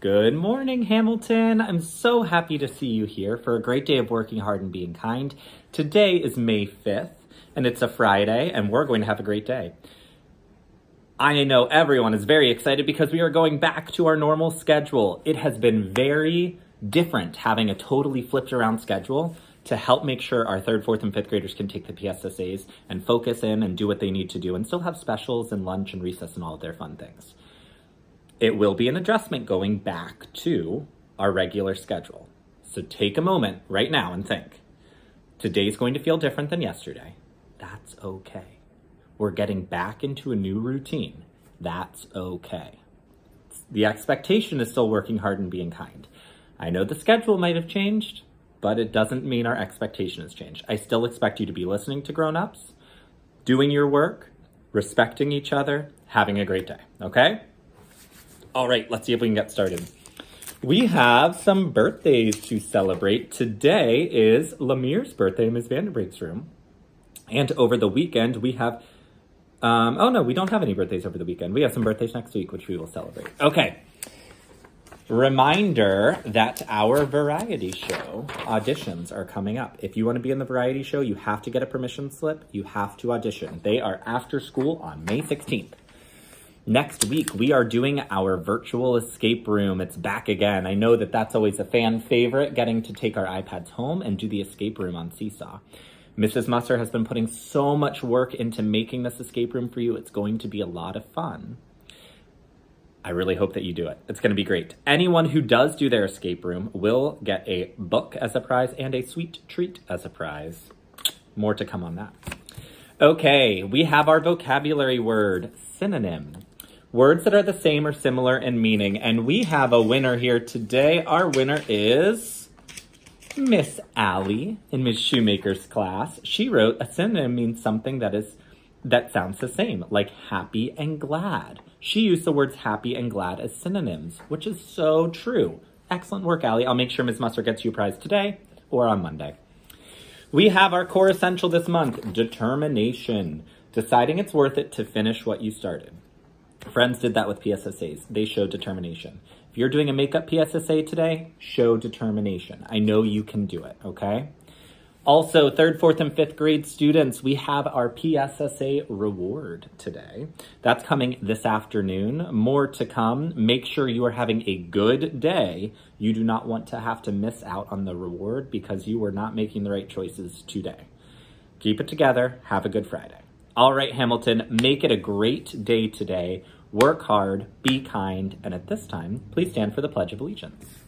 Good morning, Hamilton. I'm so happy to see you here for a great day of working hard and being kind. Today is May 5th, and it's a Friday, and we're going to have a great day. I know everyone is very excited because we are going back to our normal schedule. It has been very different having a totally flipped around schedule to help make sure our third, fourth, and fifth graders can take the PSSAs and focus in and do what they need to do and still have specials and lunch and recess and all of their fun things it will be an adjustment going back to our regular schedule. So take a moment right now and think. Today's going to feel different than yesterday. That's okay. We're getting back into a new routine. That's okay. The expectation is still working hard and being kind. I know the schedule might have changed, but it doesn't mean our expectation has changed. I still expect you to be listening to grown-ups, doing your work, respecting each other, having a great day, okay? All right, let's see if we can get started. We have some birthdays to celebrate. Today is Lemire's birthday in Ms. Vanderbreek's room. And over the weekend, we have, um, oh no, we don't have any birthdays over the weekend. We have some birthdays next week, which we will celebrate. Okay. Reminder that our variety show auditions are coming up. If you want to be in the variety show, you have to get a permission slip. You have to audition. They are after school on May 16th. Next week, we are doing our virtual escape room. It's back again. I know that that's always a fan favorite, getting to take our iPads home and do the escape room on Seesaw. Mrs. Musser has been putting so much work into making this escape room for you. It's going to be a lot of fun. I really hope that you do it. It's going to be great. Anyone who does do their escape room will get a book as a prize and a sweet treat as a prize. More to come on that. Okay, we have our vocabulary word, synonym words that are the same or similar in meaning. And we have a winner here today. Our winner is Miss Allie in Miss Shoemaker's class. She wrote a synonym means something that is that sounds the same, like happy and glad. She used the words happy and glad as synonyms, which is so true. Excellent work, Allie. I'll make sure Ms. Musser gets you a prize today or on Monday. We have our core essential this month, determination. Deciding it's worth it to finish what you started. Friends did that with PSSAs. They showed determination. If you're doing a makeup PSSA today, show determination. I know you can do it, okay? Also, third, fourth, and fifth grade students, we have our PSSA reward today. That's coming this afternoon. More to come. Make sure you are having a good day. You do not want to have to miss out on the reward because you were not making the right choices today. Keep it together. Have a good Friday. All right, Hamilton, make it a great day today. Work hard, be kind, and at this time, please stand for the Pledge of Allegiance.